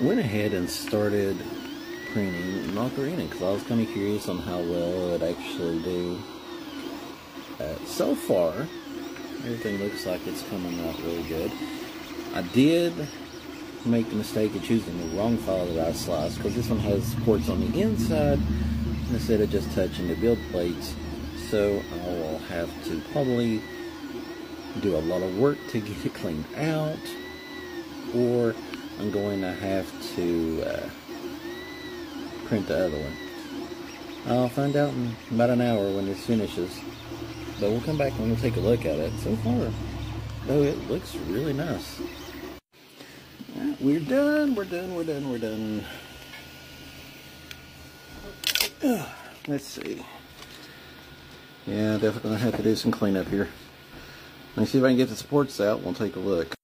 went ahead and started printing my ocarina because I was kind of curious on how well it actually do. Uh, so far, everything looks like it's coming out really good. I did make the mistake of choosing the wrong file that I sliced because this one has ports on the inside instead of just touching the build plates. So I will have to probably do a lot of work to get it cleaned out or I'm going to have to uh, print the other one. I'll find out in about an hour when this finishes. But we'll come back and we'll take a look at it. So far, though, it looks really nice. We're done, we're done, we're done, we're done. Let's see. Yeah, definitely gonna have to do some cleanup here. Let me see if I can get the supports out. We'll take a look.